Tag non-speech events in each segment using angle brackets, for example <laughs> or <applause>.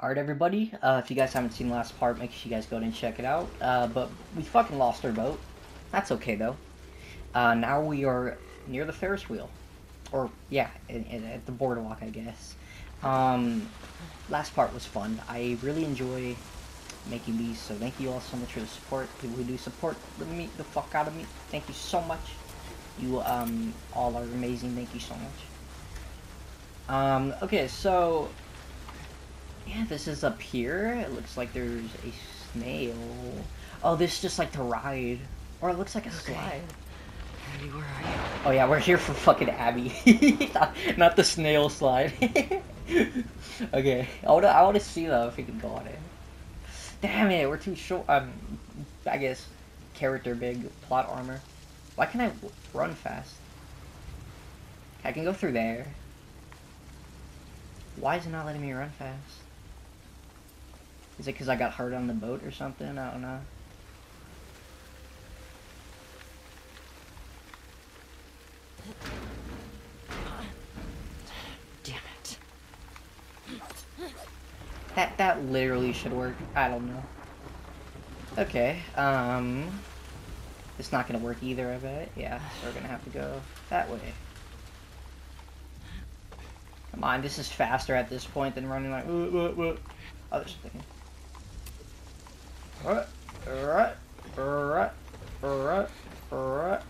Alright, everybody. Uh, if you guys haven't seen the last part, make sure you guys go and check it out. Uh, but we fucking lost our boat. That's okay, though. Uh, now we are near the Ferris wheel. Or, yeah, in, in, at the boardwalk, I guess. Um, last part was fun. I really enjoy making these, so thank you all so much for the support. People who do support the, me, the fuck out of me, thank you so much. You um, all are amazing. Thank you so much. Um, okay, so yeah, this is up here. It looks like there's a snail. Oh, this is just like the ride. Or it looks like a okay. slide. Abby, where are you? Oh yeah, we're here for fucking Abby. <laughs> not, the snail slide. <laughs> okay, I wanna, I wanna see though if we can go on it. Damn it, we're too short. Um, I guess character big, plot armor. Why can't I run fast? I can go through there. Why is it not letting me run fast? Is it because I got hurt on the boat or something? I don't know. Damn it. That, that literally should work. I don't know. Okay, um... It's not gonna work either, I bet. Yeah, so we're gonna have to go that way. Come on, this is faster at this point than running like... Uh, uh, uh. Oh, there's something. Alright, alright, alright, alright, alright.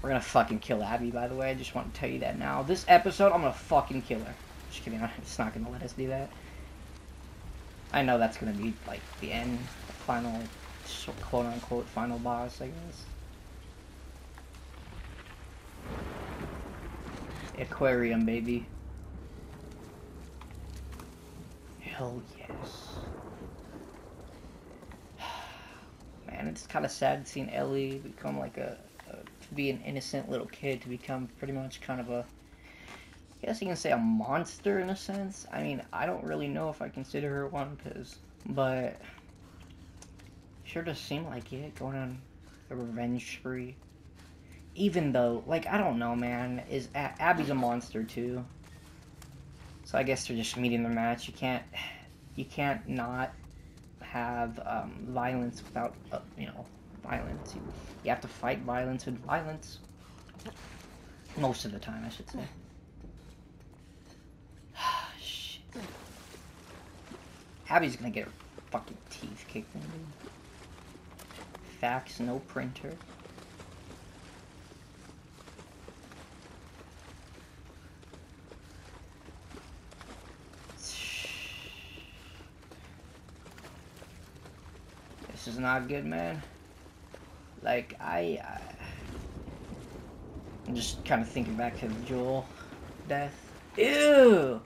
We're gonna fucking kill Abby, by the way. I just want to tell you that now. This episode, I'm gonna fucking kill her. Just kidding, <laughs> it's not gonna let us do that. I know that's gonna be, like, the end, the final, quote-unquote, final boss, I guess. Aquarium, baby. Hell yes. <sighs> Man, it's kind of sad seeing Ellie become like a, a, to be an innocent little kid to become pretty much kind of a, I guess you can say a monster in a sense. I mean, I don't really know if I consider her one, cause, but sure does seem like it, going on a revenge spree. Even though, like, I don't know, man, is Abby's a monster too. So I guess they're just meeting their match. You can't, you can't not have um, violence without, uh, you know, violence. You, you have to fight violence with violence. Most of the time, I should say. <sighs> Shit. Abby's gonna get her fucking teeth kicked in. Fax, no printer. Is not good, man. Like, I... I I'm just kind of thinking back to Joel death. Ew!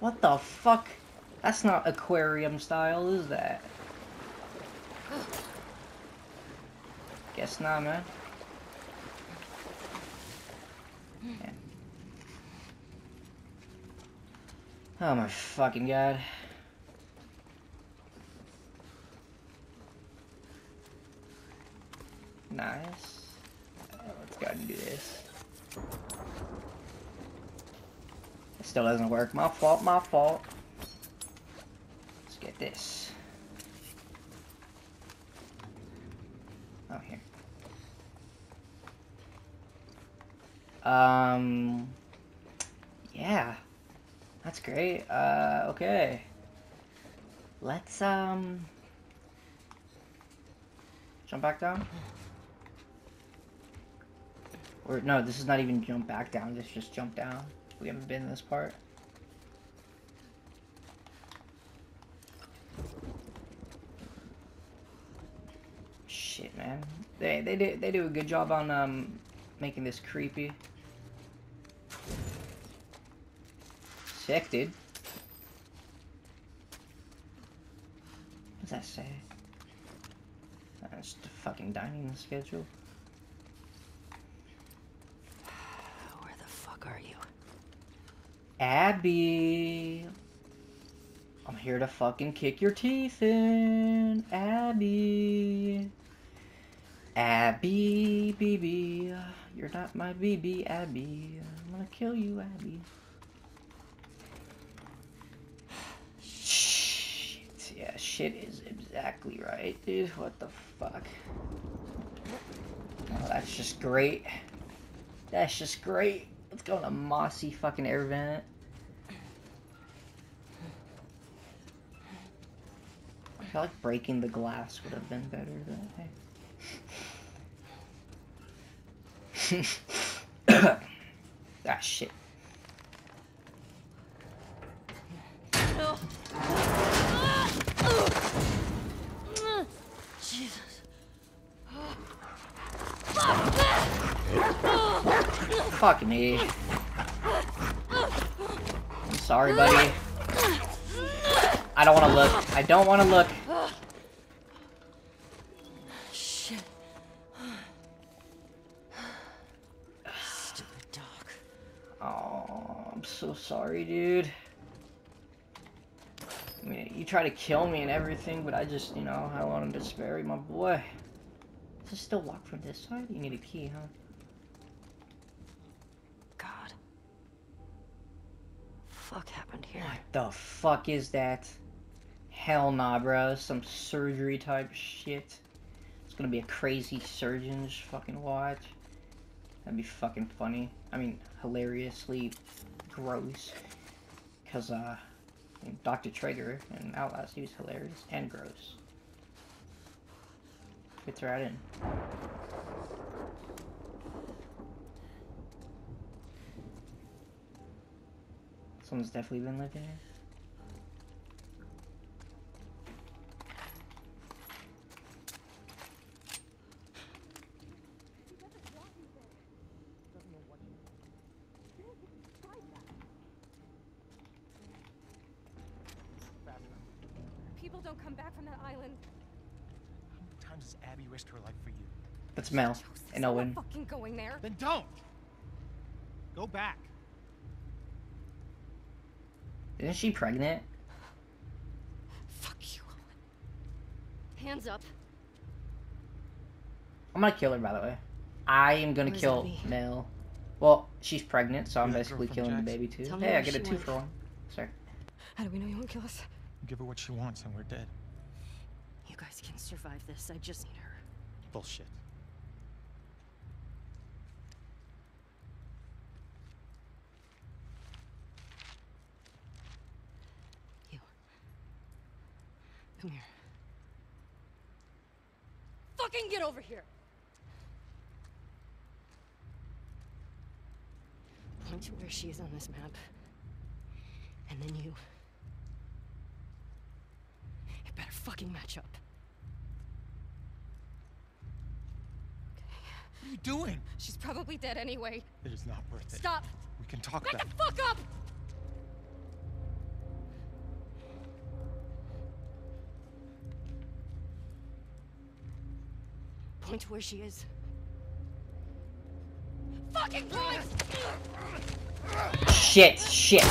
What the fuck? That's not aquarium style, is that? Guess not, man. Yeah. Oh my fucking god. Nice. let's go ahead and do this. It still doesn't work. My fault, my fault. Let's get this. Oh, here. Um, yeah. That's great. Uh, okay. Let's, um, jump back down. Or, no, this is not even jump back down, this just jump down. We haven't been in this part. Shit, man. They, they, do, they do a good job on, um, making this creepy. Sick, dude. What does that say? That's the fucking dining schedule. are you? Abby. I'm here to fucking kick your teeth in. Abby. Abby, BB. You're not my BB, Abby. I'm gonna kill you, Abby. Shit. Yeah, shit is exactly right, dude. What the fuck? Oh, that's just great. That's just great. Let's go on a mossy fucking air vent. I feel like breaking the glass would have been better that way. <coughs> ah, shit. Jesus. Fuck me. I'm sorry, buddy. I don't want to look. I don't want to look. Shit. Stupid dog. Oh, I'm so sorry, dude. I mean, you try to kill me and everything, but I just, you know, I wanted to spare my boy. Does it still lock from this side? You need a key, huh? God. Fuck happened here? What the fuck is that? Hell nah, bro. Some surgery type shit. It's gonna be a crazy surgeon's fucking watch. That'd be fucking funny. I mean, hilariously gross. Cause, uh, Dr. Trager in Outlast, he was hilarious and gross. Fits right in. Someone's definitely been living here. People don't come back from that island. How many times has Abby risked her life for you? That's Mel Joseph, and I'm Owen. fucking going there. Then don't! Go back. Isn't she pregnant? Fuck you, Owen. Hands up. I'm gonna kill her, by the way. I am gonna Where's kill Abby? Mel. Well, she's pregnant, so I'm You're that girl basically from killing the baby too. Tell Hey, I get a two went. for one. Sorry. How do we know you won't kill us? Give her what she wants and we're dead. You guys can survive this. I just need her. Bullshit. You. Come here. Fucking get over here! Point to where she is on this map. And then you. It better fucking match up. Are you doing? She's probably dead anyway. It is not worth it. Stop! We can talk Back about the fuck up! Point to where she is. Fucking point! Shit, shit.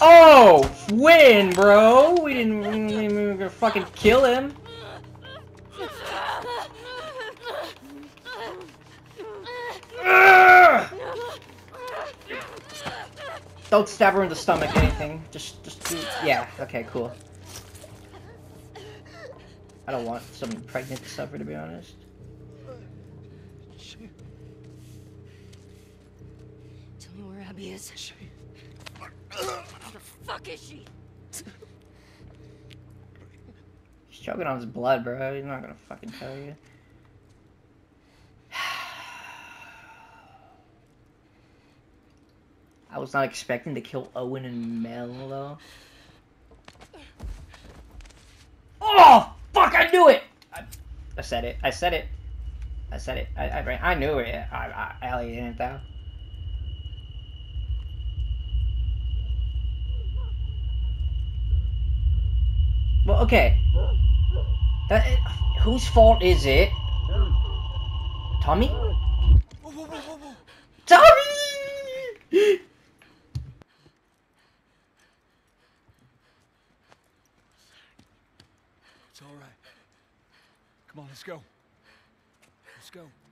Oh, win, oh, bro. We didn't, we didn't even fucking kill him. Don't stab her in the stomach, anything. Just, just do, yeah, okay, cool. I don't want someone pregnant to suffer, to be honest. Tell me where Abby is. she, Fuck is she? He's choking on his blood, bro. He's not gonna fucking tell you. I was not expecting to kill Owen and Mel, though. Oh, fuck, I knew it! I, I said it. I said it. I said it. I, I, I knew it. I, I, Ellie didn't, though. Well, okay. That, whose fault is it? Tommy? Tommy! It's all right. Come on, let's go. Let's go.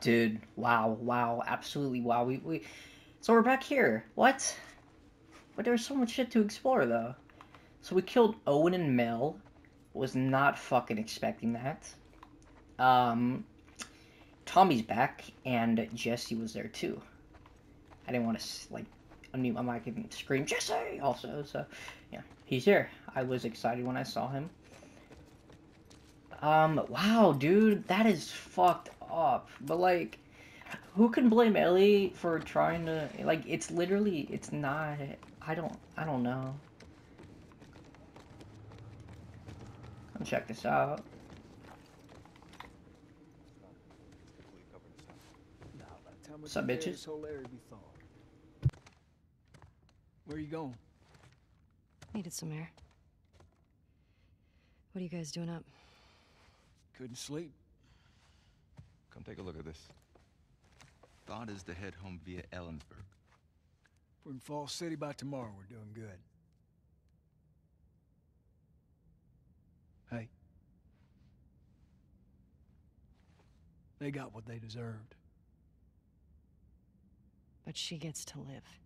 Dude, wow, wow, absolutely wow. We, we, so we're back here. What? But there's so much shit to explore, though. So we killed Owen and Mel. Was not fucking expecting that. Um, Tommy's back, and Jesse was there too. I didn't want to like unmute my mic and scream Jesse also. So yeah, he's here. I was excited when I saw him. Um, wow, dude, that is fucked up. But like, who can blame Ellie for trying to like? It's literally, it's not. I don't, I don't know. Come check this out. What's up, bitches? Where you going? Needed some air. What are you guys doing up? Couldn't sleep. Come take a look at this. Thought is to head home via Ellensburg. If We're in Fall City by tomorrow. We're doing good. Hey. They got what they deserved. But she gets to live.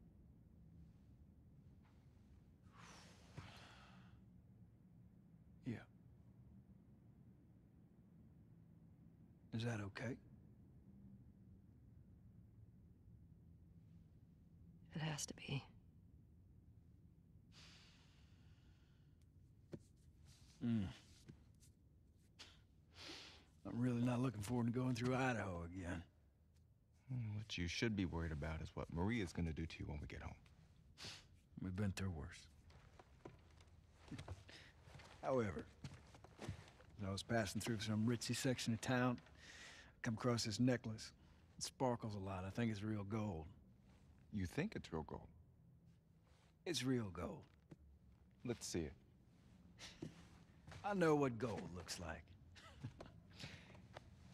Is that okay? It has to be. Mm. I'm really not looking forward to going through Idaho again. Hmm, What you should be worried about is what Maria's gonna do to you when we get home. We've been through worse. <laughs> However, as I was passing through some ritzy section of town, I come across this necklace. It sparkles a lot. I think it's real gold. You think it's real gold. It's real gold. Let's see it. I know what gold looks like.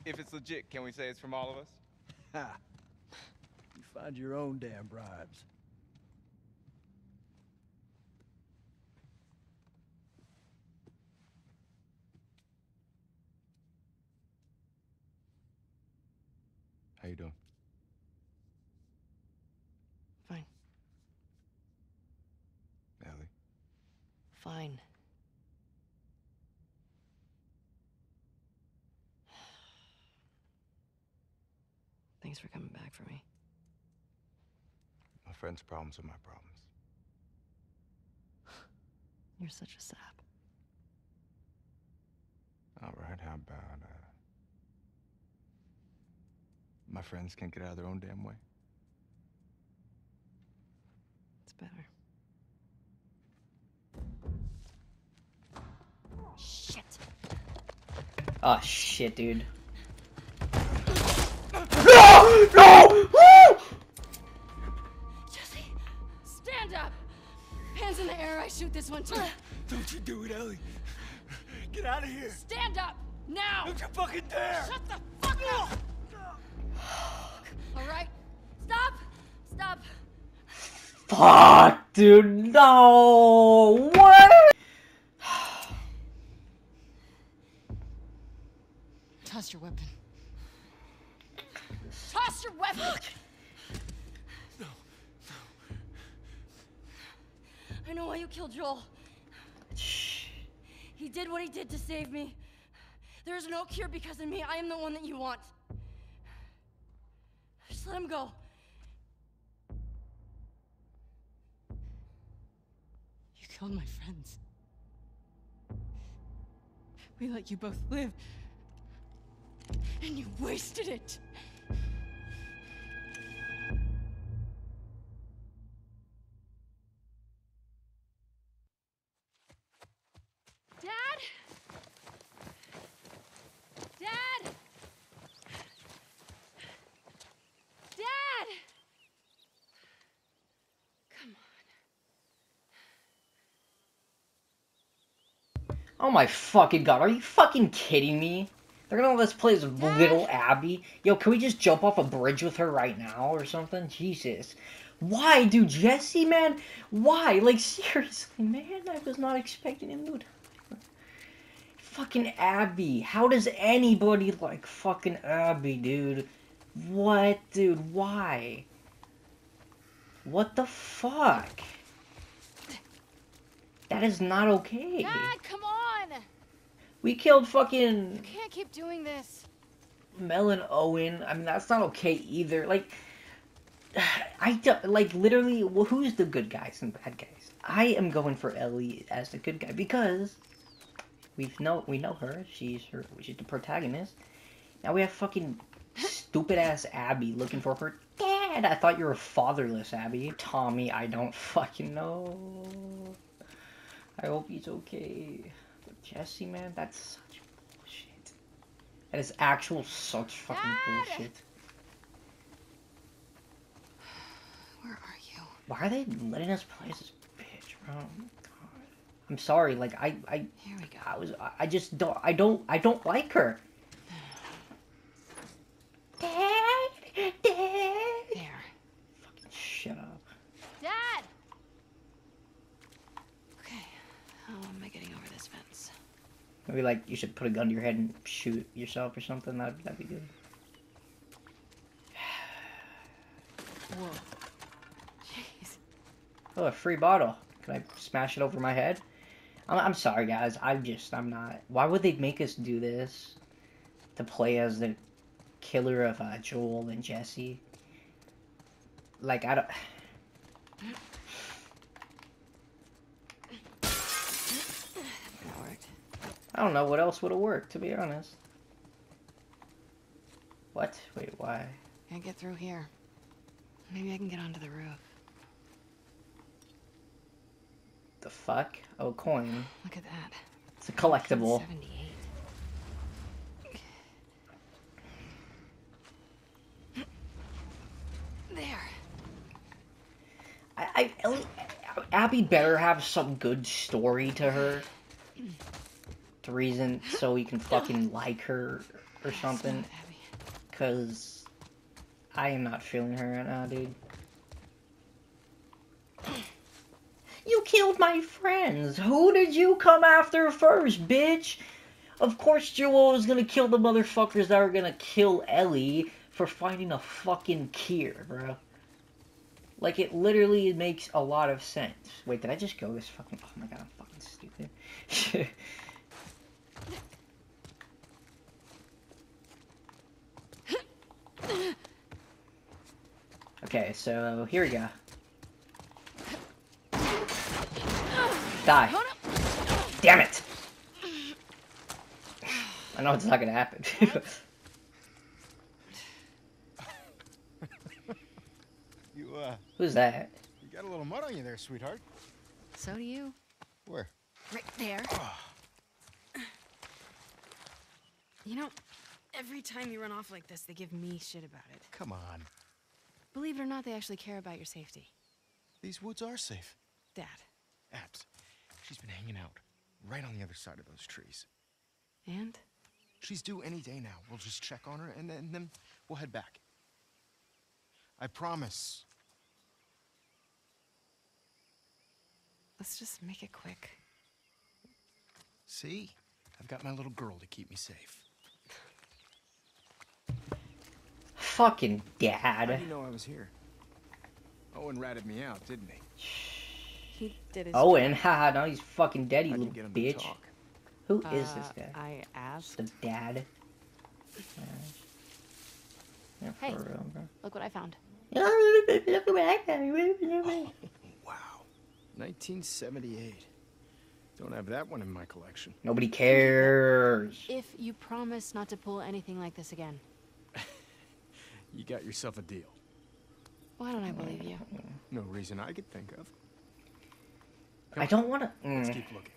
If it's legit, can we say it's from all of us? Ha! You find your own damn bribes. How you doing? Fine. Ellie? Fine. Thanks for coming back for me. My friend's problems are my problems. You're such a sap. All right, how about, uh... My friends can't get out of their own damn way? It's better. Shit. Oh shit, dude. No! No! <gasps> Jesse, stand up. Hands in the air. I shoot this one too. Don't you do it, Ellie. Get out of here. Stand up now. Don't you fucking dare. Shut the fuck up. All right. Stop. Stop. Fuck, dude. No. What? Toss your weapon. Toss your weapon. No. I know why you killed Joel. He did what he did to save me. There is no cure because of me. I am the one that you want. Just let him go. Killed my friends. We let you both live. And you wasted it. Oh my fucking god, are you fucking kidding me? They're gonna let us play as little Abby? Yo, can we just jump off a bridge with her right now or something? Jesus. Why, dude? Jesse, man? Why? Like, <laughs> seriously, man? I was not expecting him to... Fucking Abby. How does anybody like fucking Abby, dude? What, dude? Why? What the fuck? That is not okay. Dad, come on! We killed fucking You can't keep doing this. Mel and Owen. I mean, that's not okay either. Like, <sighs> I don't, like literally. Well, who's the good guys and bad guys? I am going for Ellie as the good guy because we've know we know her. She's her. She's the protagonist. Now we have fucking stupid ass Abby looking for her dad. I thought you were fatherless, Abby. Tommy, I don't fucking know. I hope he's okay. Jesse, man, that's such bullshit. That is actual such fucking bullshit. <sighs> Where are you? Why are they letting us play as this bitch, bro? Oh God. I'm sorry. Like I, I, Here we go. I was, I- I just don't, I don't, I don't like her. Dad, Dad. There. Fucking shut up. Dad! Okay. How am I getting over this fence? Maybe like you should put a gun to your head and shoot yourself or something. That'd, that'd be good. <sighs> Whoa. Jeez. Oh, a free bottle. Can I smash it over my head? I'm, I'm sorry, guys. I'm just, I'm not. Why would they make us do this? To play as the killer of uh, Joel and Jesse? Like, I don't. That worked. I don't know what else would have worked, to be honest. What? Wait, why? Can't get through here. Maybe I can get onto the roof. The fuck? Oh, coin. Look at that. It's a collectible. 78. There. I, I, Abby better have some good story to her. <clears throat> Reason so you can fucking like her or something. Cause I am not feeling her right now, dude. You killed my friends. Who did you come after first, bitch? Of course Joel is gonna kill the motherfuckers that are gonna kill Ellie for finding a fucking cure, bro. Like it literally makes a lot of sense. Wait, did I just go this fucking oh my god, I'm fucking stupid. <laughs> Okay, so here we go. Die. Damn it! I know it's not gonna happen. <laughs> You, uh, Who's that? you got a little mud on you there, sweetheart. So do you. Where? Right there. You know, every time you run off like this, they give me shit about it. Come on. Believe it or not, they actually care about your safety. These woods are safe. Dad. Abs, she's been hanging out right on the other side of those trees. And? She's due any day now. We'll just check on her and then, and then we'll head back. I promise. Let's just make it quick. See? I've got my little girl to keep me safe. Fucking dad. How dad. do you know I was here? Owen ratted me out, didn't he? He did his Owen, haha, now he's fucking dead, you How'd little get him to bitch. Who is this Uh, guy? I asked. The dad. Yeah, <laughs> yeah Hey. real, bro. Look what I found. Wow. 1978. Don't have that one in my collection. Nobody cares. If you promise not to pull anything like this again, You got yourself a deal. why don't I believe you? No reason I could think of. I don't want to. Let's mm. keep looking.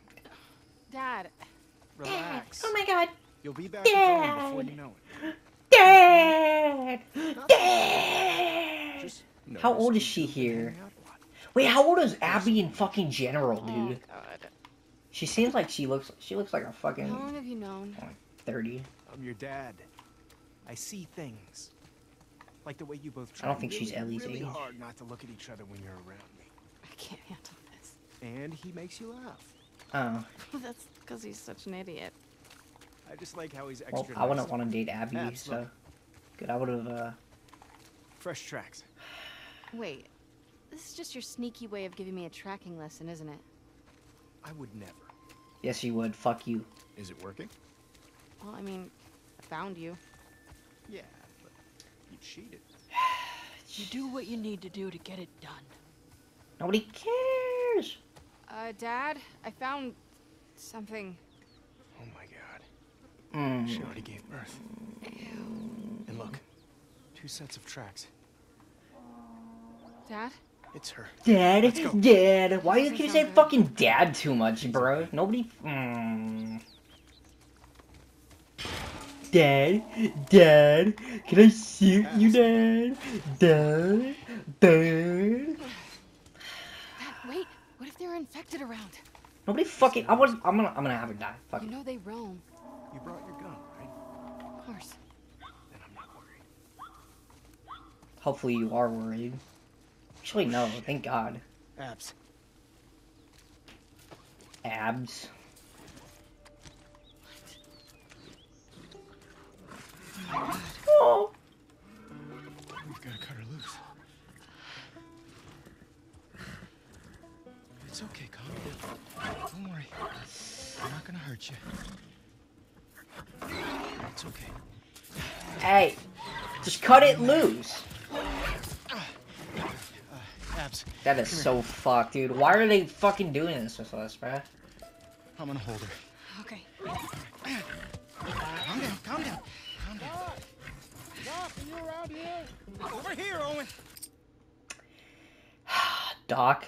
Dad, Relax. Oh my god, You'll be back with Owen before you know it. dad! Dad! Just How old is she two have been here? hanging out a lot. Wait, how old is Abby in fucking general, oh dude? god. She seems like she looks. She looks like a fucking. How fucking long have you known? thirty. I'm your dad. I see things. Like the way you both try. I don't think she's really, Ellie's really age. hard not to look at each other when you're around me. I can't handle this. And he makes you laugh. Oh, <laughs> That's because he's such an idiot. I just like how he's extra. well, extra I wouldn't want to date Abby, Abs, so look. good. I would have uh, Fresh tracks. Wait, this is just your sneaky way of giving me a tracking lesson, isn't it? I would never. Yes, you would. Fuck you. Is it working? Well, I mean, I found you. Yeah, but you cheated. <sighs> You do what you need to do to get it done. Nobody cares. Uh, Dad, I found something. Oh my god. Mm. She already gave birth. Ew. And look, two sets of tracks. Dad? It's her. Dad, Let's dad. Why do you keep saying fucking dad too much, bro? Nobody. Mm. Dad, dad, can I shoot you, dad? Dad, dad. Dad, wait, what if they're infected around? Nobody fucking. I was. I'm gonna. I'm gonna have her die. Fuck You know they roam. You brought your gun, right? Of course. Then I'm not worried. Hopefully you are worried. Actually, no. Thank God. Abs. Abs. Oh. We've got to cut her loose. It's okay, calm down. Don't worry. I'm not gonna hurt you. It's okay. Hey, just cut it loose. Abs, That is so fucked, dude. Why are they fucking doing this with us, bruh? I'm gonna hold her. Okay. Calm down, calm down, calm down. Doc, are you around here? Over here, Owen. <sighs> Doc.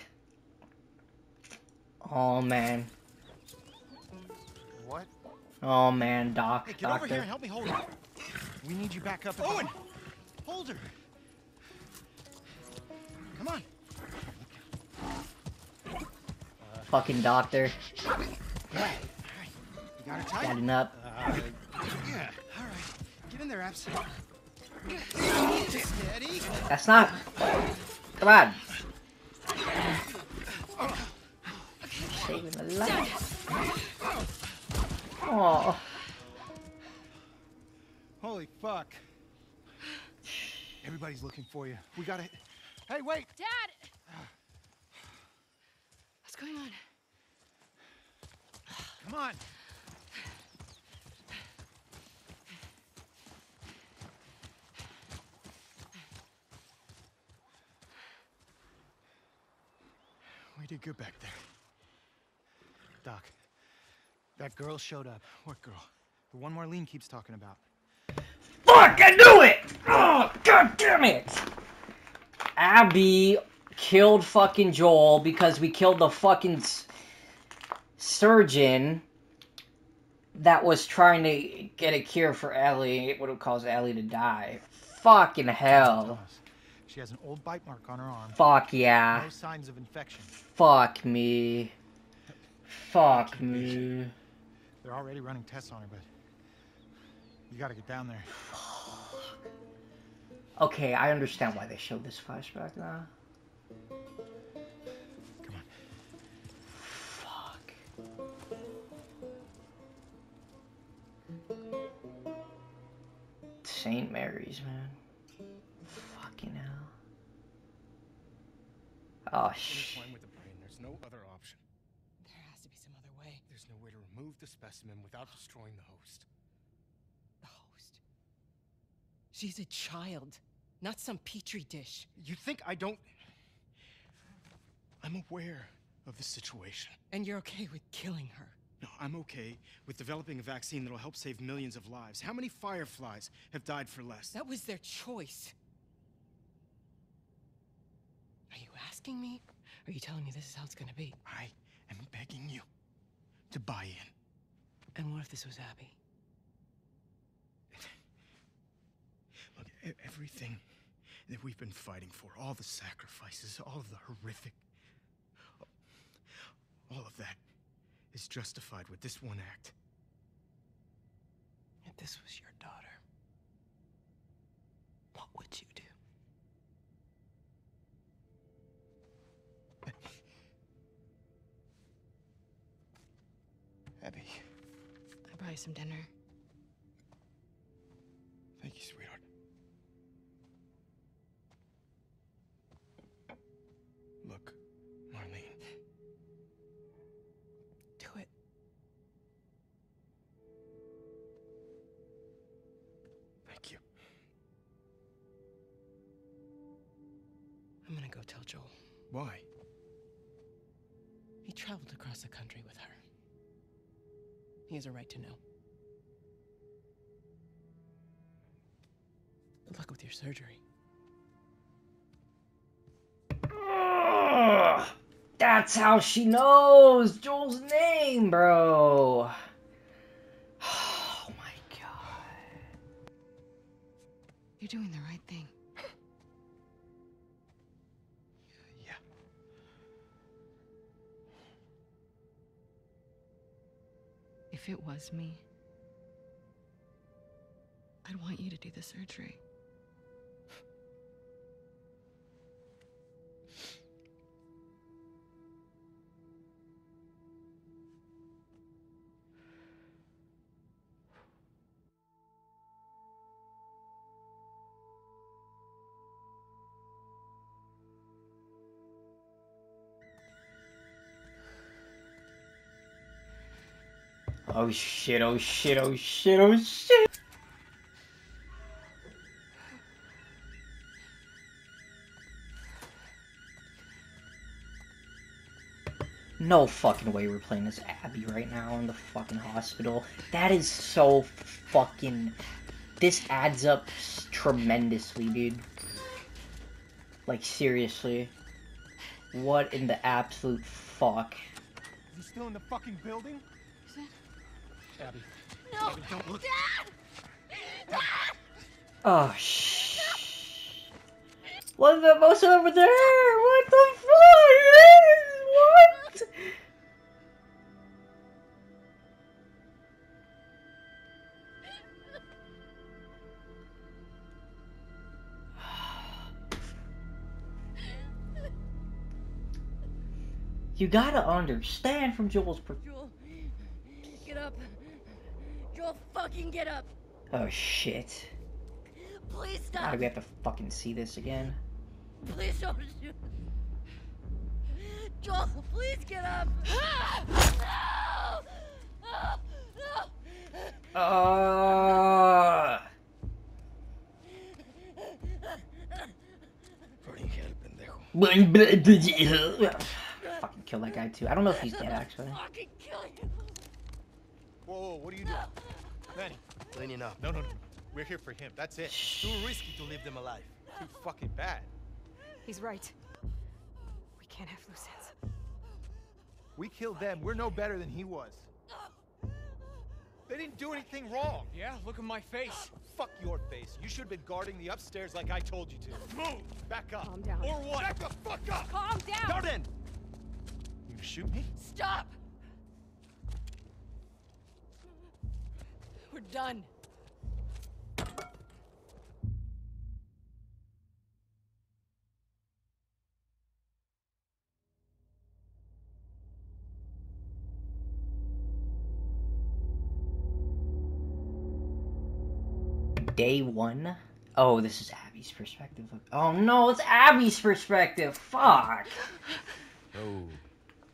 Oh man. What? Oh man, Doc. Hey, get over here and help me hold her. We need you back up. Owen, hold her. Come on. Fucking doctor. You got her tight? Standing up. Yeah. All right. Get in there, Abs. Steady. That's not. Come on. Saving the life. Oh. Holy fuck. Everybody's looking for you. We gotta. Hey, wait! Dad! What's going on? Come on. We did good back there. Doc, that girl showed up. What girl? The one Marlene keeps talking about. Fuck! I knew it! Oh, god damn it! Abby killed fucking Joel because we killed the fucking s- surgeon that was trying to get a cure for Ellie. It would have caused Ellie to die. Fucking hell. She has an old bite mark on her arm. Fuck yeah. No signs of infection. Fuck me. Fuck me. They're already running tests on her, but you gotta get down there. Okay, I understand why they showed this flashback now. Come on. Fuck. St. Mary's, man. Oh, sh. Intertwine with the brain. There's no other option. There has to be some other way. There's no way to remove the specimen without destroying the host. The host. She's a child, not some petri dish. You think I don't? I'm aware of the situation. And you're okay with killing her. No, I'm okay with developing a vaccine that'll help save millions of lives. How many fireflies have died for less? That was their choice. Are you asking me? Or are you telling me this is how it's gonna be? I am begging you to buy in. And what if this was Abby? <laughs> Look, everything that we've been fighting for, all the sacrifices, all of the horrific, all of that is justified with this one act. If this was your daughter, what would you do? You some dinner. He has a right to know. Good luck with your surgery. Ugh, that's how she knows Joel's name, bro. <sighs> Oh my god. You're doing the right thing. If it was me, I'd want you to do the surgery. Oh shit, oh shit, oh shit, oh shit. No fucking way we're playing this Abby right now in the fucking hospital. That is so fucking. This adds up tremendously, dude. Like, seriously. What in the absolute fuck? Is he still in the fucking building? Is it? Abby. No! Abby, don't look. Oh, shh. What's the most over there? What the fuck? What? You gotta understand from Joel's per- Joel, get up. Joel, fucking get up. Oh shit. Please Why stop. do we have to fucking see this again? Please don't shoot. Joel, please get up. <gasps> No! No! No! Uh, <laughs> fucking kill that guy too. I don't know if he's dead actually. Fucking kill you. Whoa, whoa, what are you doing? Manny. Cleaning up. No, no, no. We're here for him. That's it. Too risky to leave them alive. Too fucking bad. He's right. We can't have loose ends. We killed them. We're no better than he was. They didn't do anything wrong. Yeah, look at my face. Fuck your face. You should have been guarding the upstairs like I told you to. Move! Back up. Calm down. Or what? Back the fuck up! Calm down! Jordan! You shoot me? Stop. We're done. Day one. Oh, this is Abby's perspective. Oh no, it's Abby's perspective. Fuck. Oh.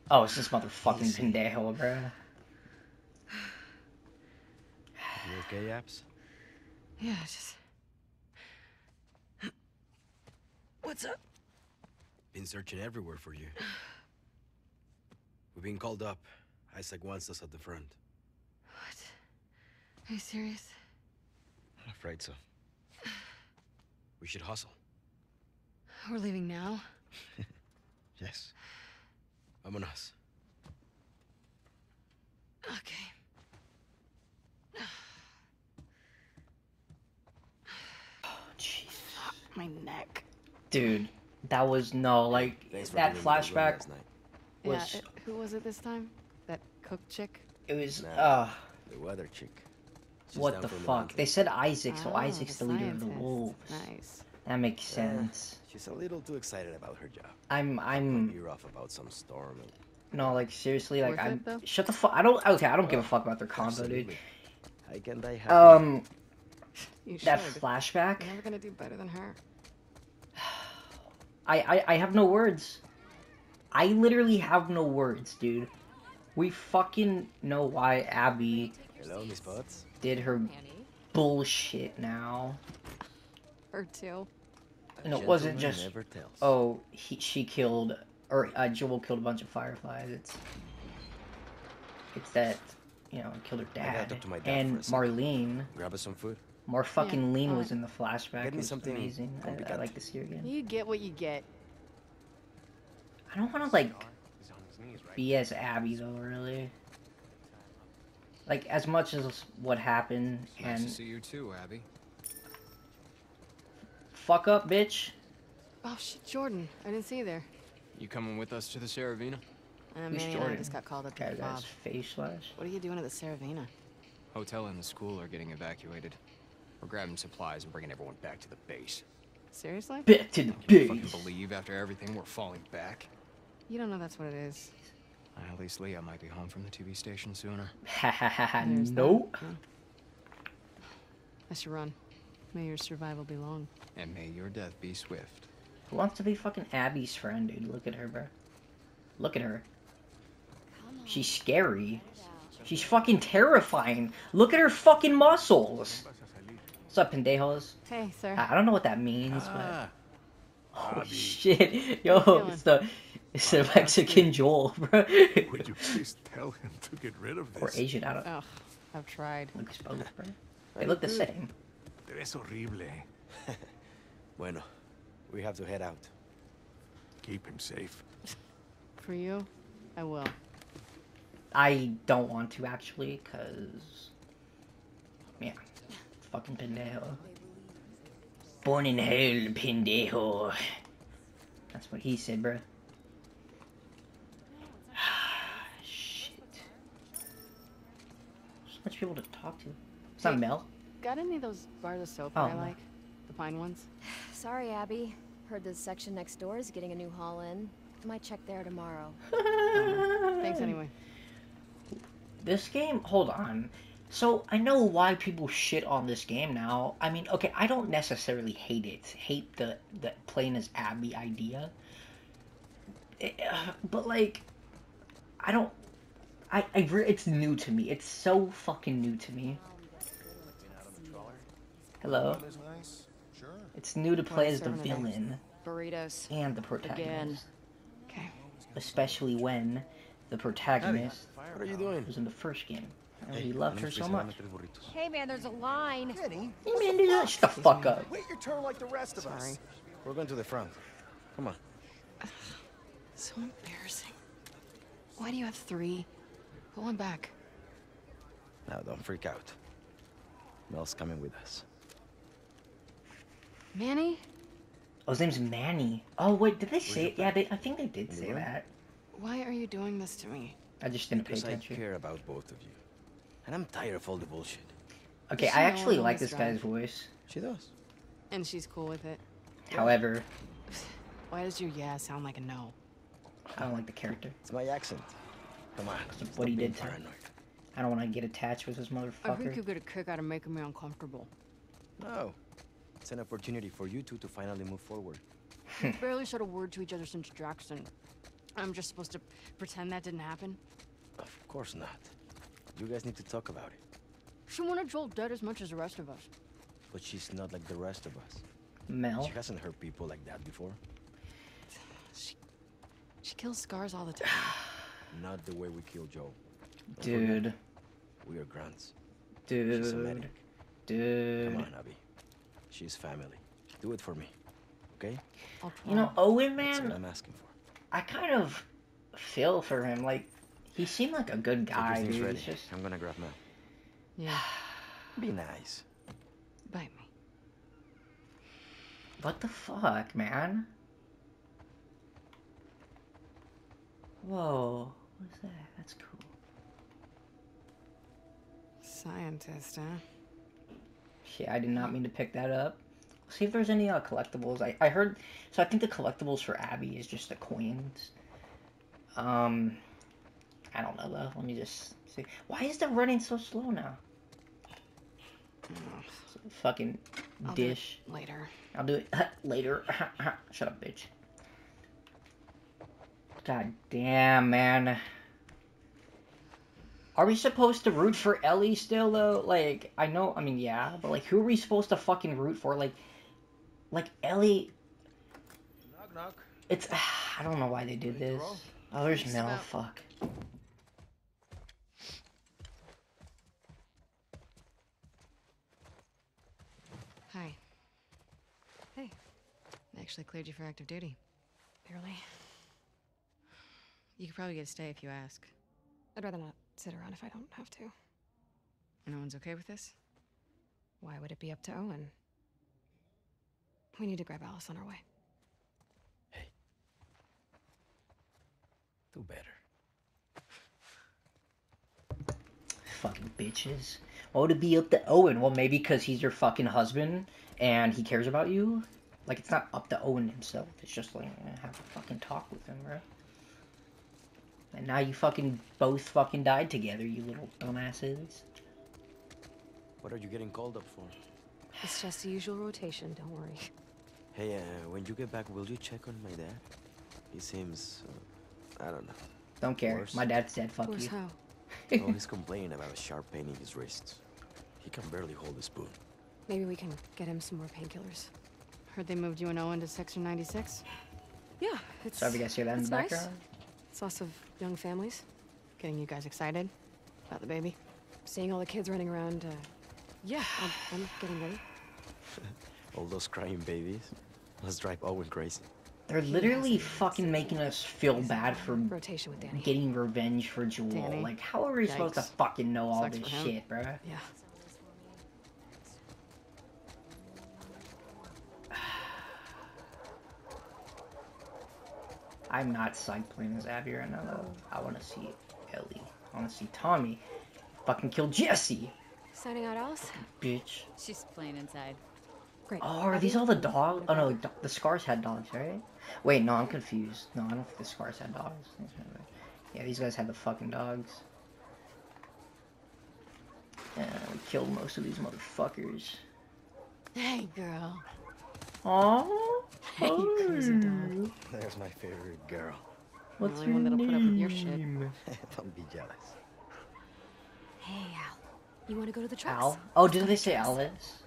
Oh, it's this motherfucking pendejo, bruh. You okay, Apps? Yeah, just. What's up? Been searching everywhere for you. We've been called up. Isaac wants us at the front. What? Are you serious? I'm afraid so. We should hustle. We're leaving now? <laughs> Yes. Vámonos. Okay. My neck. Dude, that was no like Thanks that giving me the room flashback was Yeah, it- who was it this time? That cook chick? it was Nah. uh The weather chick. She's what the fuck? Milwaukee. They said Isaac, so Oh, Isaac's the, leader of the wolves. Nice. That makes Yeah. sense. She's a little too excited about her job. I'm I'm You're off about some storm. and- no like seriously like Worth I'm it, shut the fuck. I don't okay. I don't give a fuck about their combo, dude. Absolutely. I can die happy. Um, You that should. flashback. You're never gonna do better than her. I, I I have no words. I literally have no words, dude. We fucking know why Abby Hello, Miss did her Annie. bullshit now. Her too. and it wasn't Gentleman just oh he she killed or uh, Joel killed a bunch of fireflies. It's it's that you know killed her dad talk to my dad and for a second. Marlene. Grab us some food. More fucking lean was in the flashback. Get me something amazing. I, I like to see her again. You get what you get. I don't want to like be as Abby though, really. Like as much as what happened Nice and to see you too, Abby. fuck up, bitch. Oh shit, Jordan. I didn't see you there. You coming with us to the Saravina? Uh, Who's Manny and I Jordan? just got called up to the fob. face slash. What are you doing at the Saravina? Hotel and the school are getting evacuated. We're grabbing supplies and bringing everyone back to the base. Seriously? Back to the Can you fucking believe after everything we're falling back? You don't know that's what it is. Uh, At least Leah might be home from the TV station sooner. Ha ha ha ha. There's. Nope. I should run. May your survival be long. And may your death be swift. Who wants to be fucking Abby's friend, dude? Look at her, bro. Look at her. She's scary. She's fucking terrifying. Look at her fucking muscles. What's up, pendejos? Hey, sir. I I don't know what that means, Ah, but oh shit, yo, it's the it's the Mexican Joel, bro, Would you please tell him to get rid of or this? Asian. I don't Ugh, I've tried. looks both, bro. They look the same. Es horrible. <laughs> Bueno, we have to head out. Keep him safe. <laughs> For you, I will. I don't want to actually, cause yeah, fucking pendejo. Born in hell, pendejo. That's what he said, bro. <sighs> Shit. So much people to talk to. It's not Hey. Mel. Got any of those bars of soap Oh, I like? The pine ones? Sorry, Abby. Heard the section next door is getting a new haul in. Might check there tomorrow. <laughs> Thanks anyway. This game, hold on. So I know why people shit on this game now. I mean, okay, I don't necessarily hate it. Hate the the playing as Abby idea. Eh, uh, but like, I don't. I, I it's new to me. It's so fucking new to me. Hello. It's new to play as the villain Burritos. and the protagonist, Okay. especially when the protagonist What are you doing? was in the first game. And we loved her so much. Hey, man, there's a line. Kenny, Hey man, dude, shut the fuck up. wait your turn like the rest of Sorry. us. We're going to the front. Come on. <sighs> So embarrassing. Why do you have three? Pull one back. Now, don't freak out. Mel's coming with us. Manny? Oh, his name's Manny. Oh wait, did they say it? Yeah, they. I think they did In say that. Why are you doing this to me? I just didn't pay Because I care about both of you. And I'm tired of all the bullshit. Okay, she I actually like this guy's voice. She does. And she's cool with it. However, Why does your yeah sound like a no? I don't like the character. It's my accent. Come on. stop what he did to her. paranoid. I don't want to get attached with this motherfucker. I think motherfucker. you get a kick out of making me uncomfortable. No. It's an opportunity for you two to finally move forward. <laughs> We barely said a word to each other since Jackson. I'm just supposed to pretend that didn't happen? Of course not. You guys need to talk about it. She wanted Joel dead as much as the rest of us. But she's not like the rest of us. Mel. She hasn't hurt people like that before. She, she kills scars all the time. <sighs> Not the way we kill Joel. Don't forget, Dude. We are grunts. Dude. She's a Dude. medic. Dude. Come on, Abby. She's family. Do it for me. Okay? I'll try. You know, Owen, That's what man, I'm asking for. I kind of feel for him. Like, he seemed like a good guy, dude. ready. Just. I'm gonna grab Mel. Yeah, <sighs> Be nice. bite me. What the fuck, man? Whoa. What's that? That's cool. Scientist, huh? Shit, I did not mean to pick that up. See if there's any uh, collectibles. I, I heard. So I think the collectibles for Abby is just the coins. Um, I don't know though. Let me just see. Why is the running so slow now? Fucking I'll do it dish. later. I'll do it <laughs> later. <laughs> Shut up, bitch. God damn, man. Are we supposed to root for Ellie still, though? Like, I know, I mean, yeah, but, like, who are we supposed to fucking root for? Like, like, Ellie, Knock, knock. It's <sighs> I don't know why they did this. Oh, there's Mel. Fuck. Hi. Hey. I actually cleared you for active duty. Barely. You could probably get a stay if you ask. I'd rather not sit around if I don't have to. No one's okay with this? Why would it be up to Owen? We need to grab Alice on our way. Hey. Do better. Fucking bitches. Why would it be up to Owen? Well, maybe because he's your fucking husband and he cares about you. Like it's not up to Owen himself. It's just like have a fucking talk with him, right? And now you fucking both fucking died together, you little dumbasses. What are you getting called up for? It's just the usual rotation, don't worry. Hey, uh, when you get back, will you check on my dad? He seems, uh, I don't know. Don't care. Worse. My dad's dead. Fuck Worse you. how? oh, <laughs> he's complaining about a sharp pain in his wrists. He can barely hold a spoon. Maybe we can get him some more painkillers. Heard they moved you and Owen to Section 96? Yeah, it's. Sorry if you guys hear that in it's the nice. background. It's lots of young families. Getting you guys excited about the baby? Seeing all the kids running around. Uh, yeah, I'm, I'm getting ready. <laughs> All those crying babies. Let's drive Owen crazy. They're literally fucking making us feel bad for Rotation with Danny. getting revenge for Joel. Danny. Like, how are we supposed to fucking know all Sucks this shit, bro? Yeah. I'm not psyched playing as Abby right now, though. I want to see Ellie. I want to see Tommy fucking kill Jesse, Signing out, Alice. bitch. She's playing inside. Great. Oh, are these all the dogs? Oh no, the Scars had dogs, right? Wait, no, I'm confused. No, I don't think the Scars had dogs. Yeah, these guys had the fucking dogs. Yeah, we killed most of these motherfuckers. Hey, girl. Aww. <laughs> Hey, you crazy dog. There's my favorite girl. What's only your one that'll put up with your shit. name? <laughs> don't be jealous. Hey, Al. You want to go to the trucks? Al? Oh, didn't they say Alice?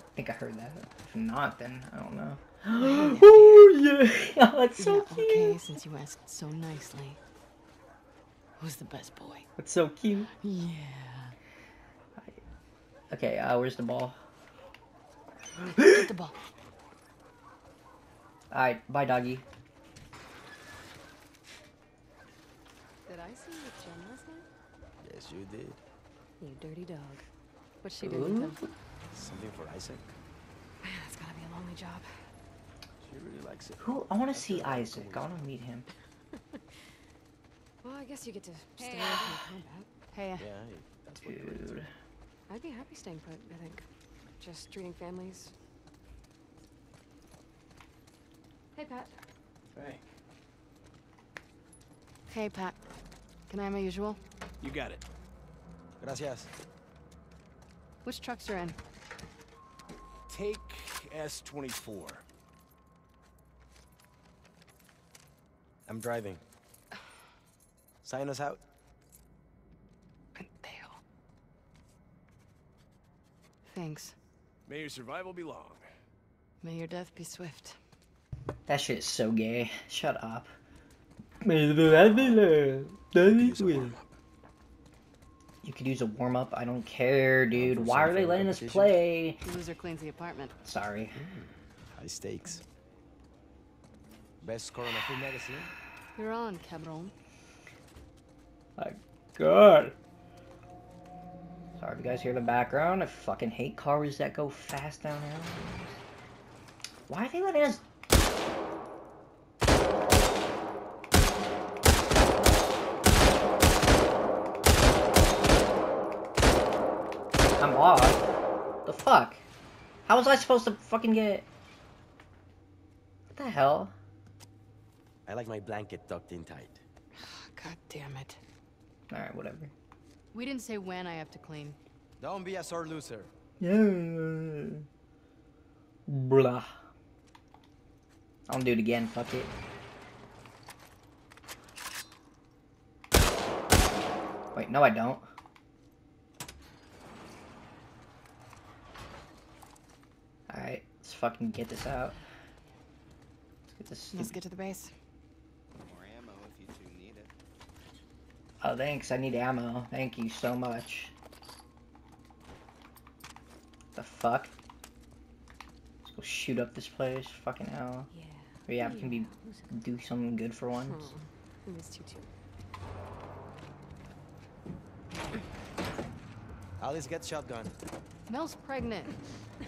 I think I heard that. If not, then I don't know. <gasps> oh yeah, <laughs> oh, that's so yeah, cute. okay, since you asked so nicely. Who's the best boy? That's so cute. Yeah. Okay, uh, where's the ball? Get the ball. Alright, bye, doggy. Did I see you with Jen last night? Yes, you did. You dirty dog. What's she doing with him? Something for Isaac. Man, that's gotta be a lonely job. She really likes it. Who? I want to see Isaac. I want to meet him. <laughs> Well, I guess you get to stay away from combat. Hey, Yeah, hey, that's what Grace Dude. I'd be happy staying put, I think. Just treating families. Hey, Pat. Hey, hey, Pat. Can I have my usual? you got it. Gracias. Which trucks are in? Take S24. I'm driving. Sign us out. Pendejo. Thanks. May your survival be long. May your death be swift. That shit is so gay. Shut up. You could use a warm up. I don't care, dude. Why are they letting us competition? play? Loser cleans the apartment. Sorry. High stakes. Best score on a full magazine? You're on, cabron. My god. Sorry if you guys hear the background. I fucking hate cars that go fast down here. Why are they letting us? I'm off. The fuck? How was I supposed to fucking get? What the hell? I like my blanket tucked in tight. <sighs> God damn it. Alright, whatever. We didn't say when I have to clean. Don't be a sore loser. Yeah. Blah. I'll do it again, fuck it. Wait, no I don't. Alright, let's fucking get this out. Let's It's a Let's get to the base. More ammo if you two need it. Oh, thanks. I need ammo. Thank you so much. The fuck? Let's go shoot up this place. Fucking hell. Yeah. Yeah, we can be do something good for once. Hmm. I missed you too. Alice gets shotgun. Mel's pregnant.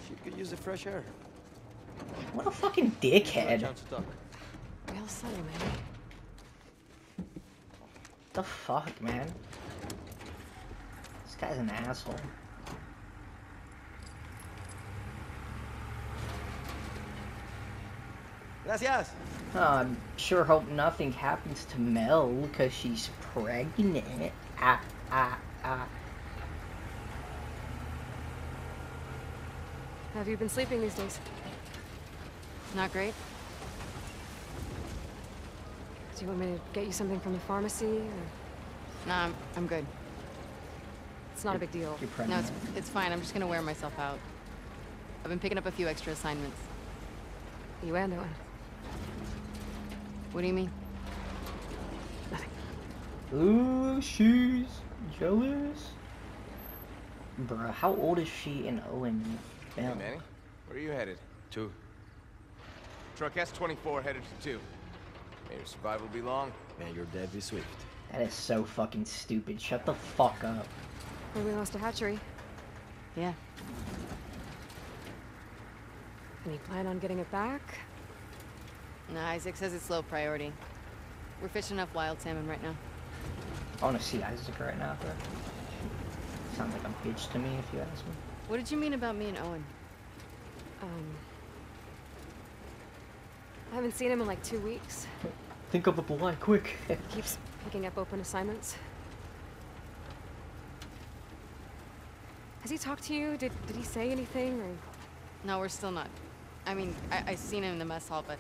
She could use the fresh air. What a fucking dickhead. chance to talk. Real subtle, man. the fuck, man? This guy's an asshole. Gracias. Oh, I'm sure hope nothing happens to Mel because she's pregnant. Ah, ah, ah. Have you been sleeping these days? Not great. Do you want me to get you something from the pharmacy? Or... Nah, I'm, I'm good. It's not a big deal. You're No, it's, it's fine. I'm just gonna wear myself out. I've been picking up a few extra assignments. You and Owen. What do you mean? Ooh, she's jealous. Bruh, how old is she in Owen? Hey, Manny, where are you headed? Two. Truck S-24 headed to two. May your survival be long. Man, your dad be swift. That is so fucking stupid. Shut the fuck up. Maybe we lost a hatchery. Yeah. Any plan on getting it back? No, Isaac says it's low priority. We're fishing up wild salmon right now. I want to see Isaac right now, bro. Sounds like a bitch to me, if you ask me. What did you mean about me and Owen? Um. I haven't seen him in like two weeks. Think of a boy, quick. <laughs> Keeps picking up open assignments. Has he talked to you? Did, did he say anything or? No, we're still not. I mean, I, I seen him in the mess hall, but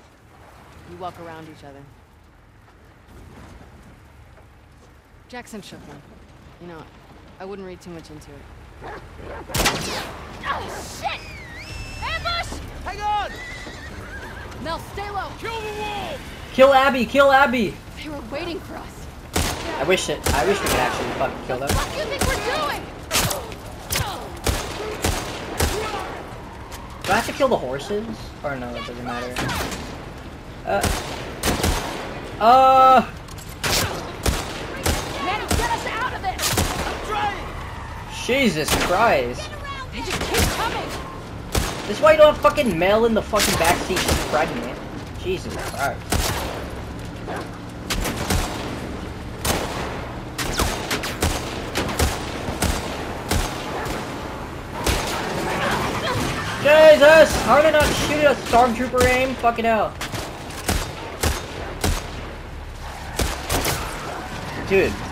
we walk around each other. Jackson shook me. You know, I wouldn't read too much into it. Oh, shit! Ambush! Hang on! Mel, stay low! Kill the wolf! kill Abby! Kill Abby! They were waiting for us. I wish it. I wish we could actually fucking kill them. What do you think we're doing? Do I have to kill the horses? Or no, it doesn't matter. Uh. Uh. Manny, get us out of this! Jesus Christ. They just keep coming! This is why you don't have fucking Mel in the fucking backseat. She's pregnant. Jesus Christ. Jesus! How did I not shoot a stormtrooper aim? Fucking hell. Dude.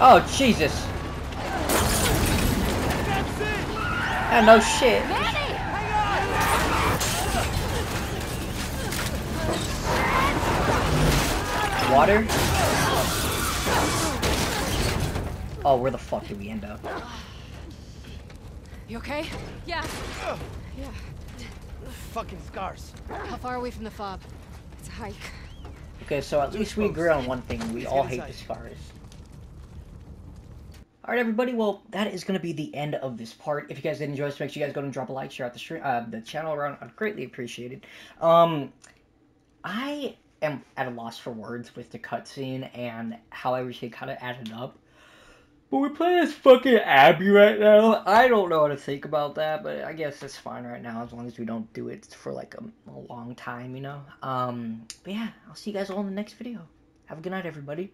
Oh, Jesus. Ah, no shit. Water? Oh, where the fuck did we end up? You okay? Yeah. Yeah. Fucking scars. How far away from the fob? It's a hike. Okay, so at least we agree on one thing. We Let's all hate the scars. Alright everybody, well, that is going to be the end of this part. If you guys did enjoy this, make sure you guys go and drop a like, share out the stream, uh, the channel around. I'd greatly appreciate it. Um, I am at a loss for words with the cutscene and how everything kind of added up. But we're playing as fucking Abby right now. I don't know how to think about that, but I guess it's fine right now as long as we don't do it for like a, a long time, you know? Um, but yeah, I'll see you guys all in the next video. Have a good night, everybody.